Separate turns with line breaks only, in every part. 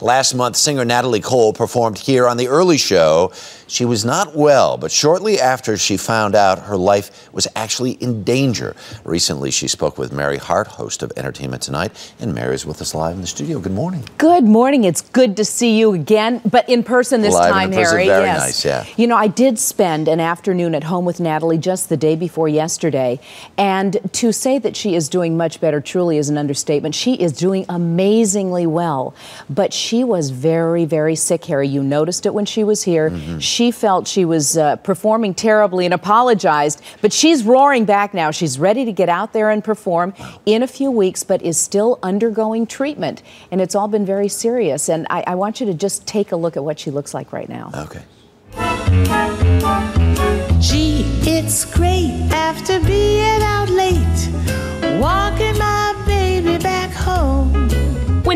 Last month, singer Natalie Cole performed here on The Early Show. She was not well, but shortly after she found out her life was actually in danger. Recently, she spoke with Mary Hart, host of Entertainment Tonight, and Mary is with us live in the studio. Good morning.
Good morning. It's good to see you again, but in person this
Live in
time,
person,
Harry.
very
yes.
nice, yeah.
You know, I did spend an afternoon at home with Natalie just the day before yesterday, and to say that she is doing much better truly is an understatement. She is doing amazingly well, but she was very, very sick, Harry. You noticed it when she was here.
Mm-hmm.
She felt she was uh, performing terribly and apologized, but she's roaring back now. She's ready to get out there and perform in a few weeks, but is still undergoing treatment, and it's all been very serious. And I, I want you to just take a look at what she looks like right now.
Okay.
Gee, it's great after being out late,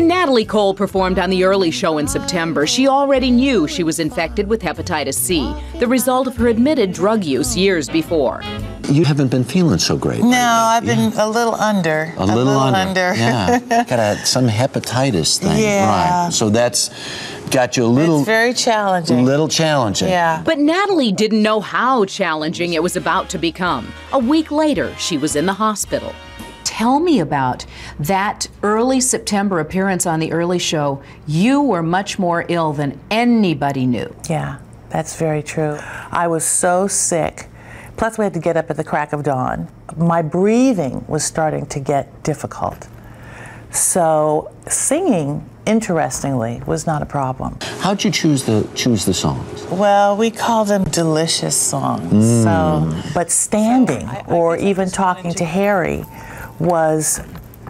Natalie Cole performed on The Early Show in September, she already knew she was infected with hepatitis C, the result of her admitted drug use years before.
You haven't been feeling so great.
No, I've been a little under.
A little, under. Yeah. Got a, some hepatitis thing.
Yeah.
Right. So that's got you a little,
it's very challenging.
A little challenging.
Yeah.
But Natalie didn't know how challenging it was about to become. A week later, she was in the hospital. Tell me about that early September appearance on The Early Show. You were much more ill than anybody knew.
Yeah, that's very true. I was so sick. Plus, we had to get up at the crack of dawn. My breathing was starting to get difficult. So, singing, interestingly, was not a problem.
How'd you choose the choose the songs?
Well, we call them delicious songs. Hmm. So, but standing or even talking to Harry was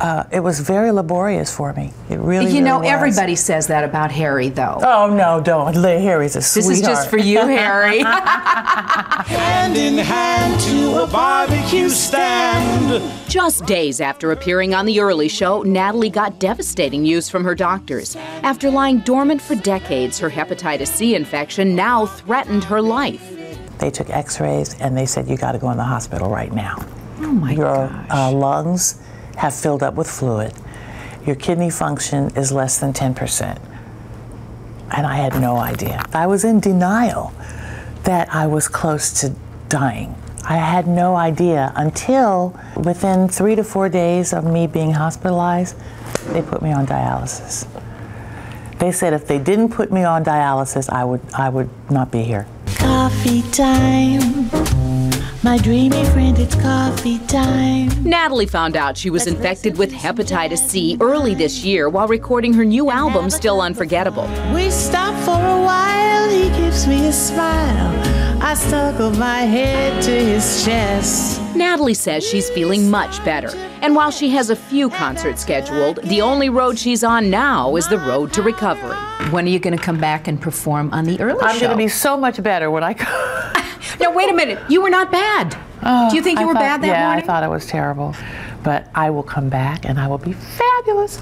uh, it was very laborious for me. It really,
You
really
know,
was.
everybody says that about Harry, though.
Oh no, don't. Harry's a
this
sweetheart.
is just for you, Harry.
hand in hand to a barbecue stand.
Just days after appearing on The Early Show, Natalie got devastating news from her doctors. After lying dormant for decades, her hepatitis C infection now threatened her life.
They took X-rays and they said you got to go in the hospital right now.
Oh my
Your
gosh.
uh, lungs have filled up with fluid. Your kidney function is less than 10%. And I had no idea. I was in denial that I was close to dying. I had no idea until within three to four days of me being hospitalized, they put me on dialysis. They said if they didn't put me on dialysis, I would, I would not be here. Coffee time. My dreamy friend, it's coffee time.
Natalie found out she was infected with hepatitis C early this year while recording her new album, Still Unforgettable.
We stop for a while, he gives me a smile. I snuggle my head to his chest.
Natalie says she's feeling much better. And while she has a few concerts scheduled, the only road she's on now is the road to recovery. When are you going to come back and perform on the early
I'm
show?
going to be so much better when I come.
No, wait a minute. You were not bad. Do you think you
I
were
thought-
bad that
yeah,
morning?
I thought it was terrible. But I will come back and I will be fabulous.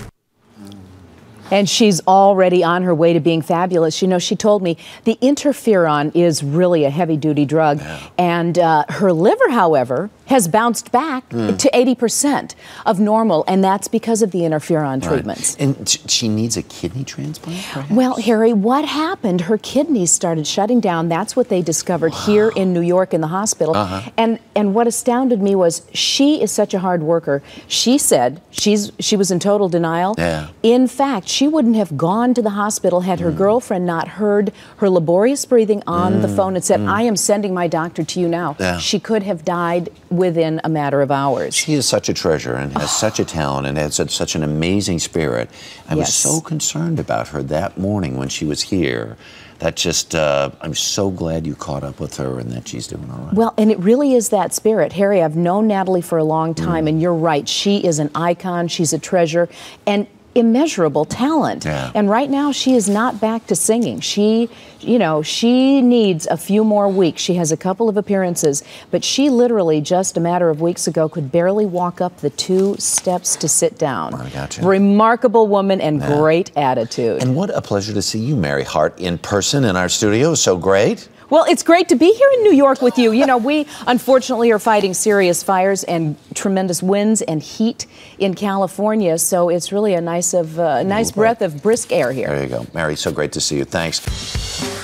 And she's already on her way to being fabulous. You know, she told me the interferon is really a heavy duty drug. And uh, her liver, however, has bounced back
Hmm.
to 80% of normal. And that's because of the interferon
Right.
treatments.
And she needs a kidney transplant, perhaps?
Well, Harry, what happened? Her kidneys started shutting down. That's what they discovered here in New York in the hospital.
Uh-huh.
And and what astounded me was she is such a hard worker. She said she's she was in total denial.
Yeah.
In fact, she wouldn't have gone to the hospital had
Mm.
her girlfriend not heard her laborious breathing on the phone and said, "I am sending my doctor to you now."
Mm. Yeah.
She could have died within a matter of hours.
She is such a treasure and has such a talent and has such- such an amazing spirit. I was so concerned about her that morning when she was here. That just, uh, I'm so glad you caught up with her and that she's doing all right.
Well, and it really is that spirit. Harry, I've known Natalie for a long time,
Mm.
and you're right. She is an icon, she's a treasure, and immeasurable talent.
Yeah.
And right now, she is not back to singing. She, you know, she needs a few more weeks. She has a couple of appearances, but she literally, just a matter of weeks ago, could barely walk up the two steps to sit down.
I gotcha.
Remarkable woman and great attitude.
and what a pleasure to see you, Mary Hart, in person in our studio. So great.
Well, it's great to be here in New York with you. You know, we unfortunately are fighting serious fires and tremendous winds and heat in California, so it's really a nice of uh, nice breath of brisk air here.
There you go. Mary, so great to see you. Thanks.